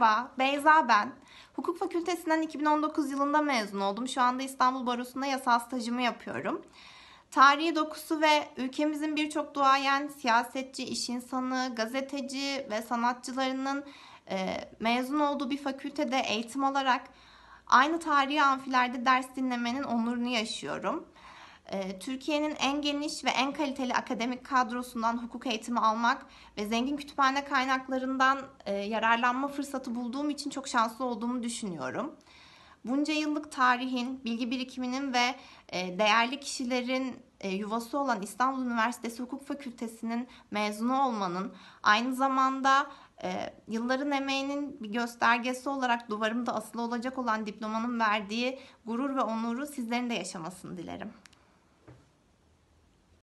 Kübra ben. Hukuk Fakültesinden 2019 yılında mezun oldum. Şu anda İstanbul Barosu'nda yasal stajımı yapıyorum. Tarihi dokusu ve ülkemizin birçok duayen siyasetçi, iş insanı, gazeteci ve sanatçılarının e, mezun olduğu bir fakültede eğitim alarak aynı tarihi amfilerde ders dinlemenin onurunu yaşıyorum. E, Türkiye'nin en geniş ve en kaliteli akademik kadrosundan hukuk eğitimi almak ve zengin kütüphane kaynaklarından e, yararlanma fırsatı bulduğum için çok şanslı olduğumu düşünüyorum. Bunca yıllık tarihin, bilgi birikiminin ve e, değerli kişilerin e, yuvası olan İstanbul Üniversitesi Hukuk Fakültesi'nin mezunu olmanın aynı zamanda yılların emeğinin bir göstergesi olarak duvarımda asılı olacak olan diplomanın verdiği gurur ve onuru sizlerin de yaşamasını dilerim.